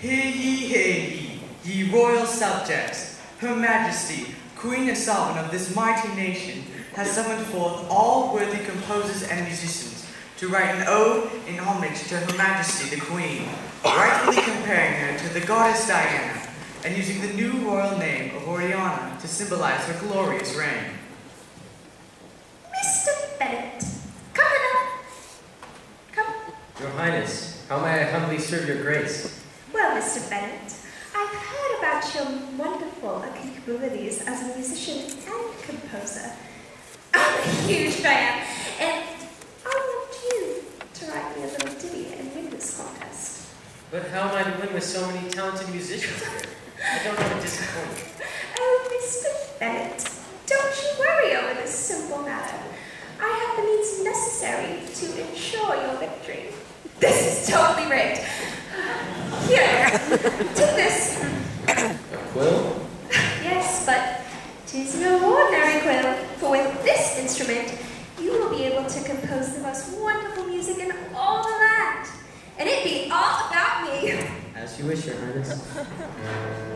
Hear ye, hear ye, ye royal subjects. Her Majesty, Queen and Sovereign of this mighty nation, has summoned forth all worthy composers and musicians to write an ode in homage to Her Majesty the Queen, rightfully comparing her to the goddess Diana, and using the new royal name of Oriana to symbolize her glorious reign. Mr. Bennet, come on up. Come. Your Highness, how may I humbly serve your grace? Well, Mr. Bennet, I've heard about your wonderful capabilities as a musician and composer. I'm a huge fan, and I want you to write me a little ditty and win this contest. But how am I to win with so many talented musicians? I don't want to disappoint. Oh, Mr. Bennet, don't you worry over this simple matter. I have the means necessary to ensure your victory. This is totally rigged. Here, take this. A quill? Yes, but but 'tis no ordinary quill, for with this instrument you will be able to compose the most wonderful music in all the land. And it be all about me. As you wish, Your Highness.